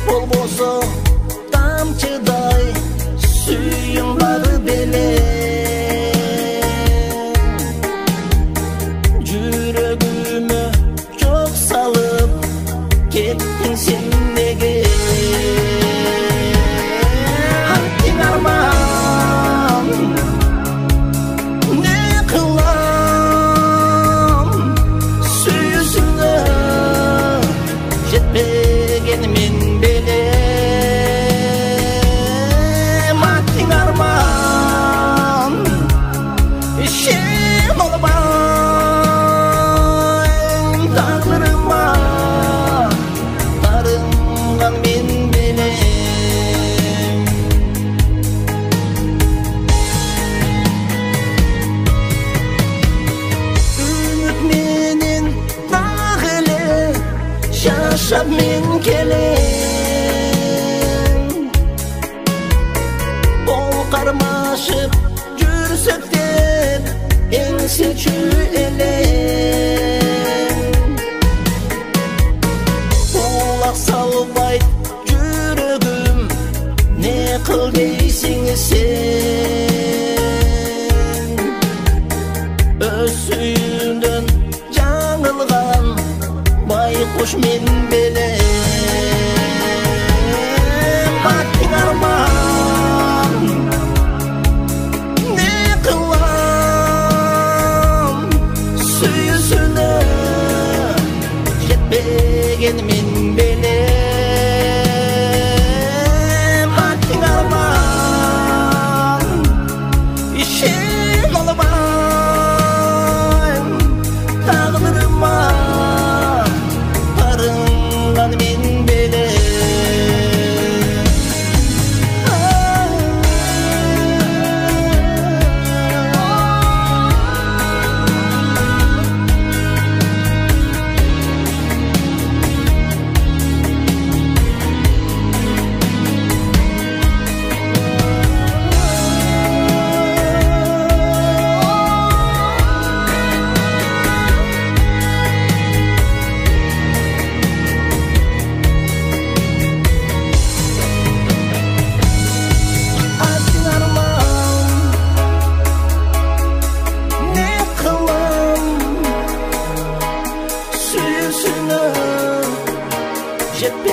Hiç bolboso tamçıday suyum var bele Жүрегіме çok салып кеттің сен жашап мен келем ол қармашып жүрсек деп еңсечү элем құлақ салбайт жүрегім не қыл дейсің сен өз خوش من بلد Egypt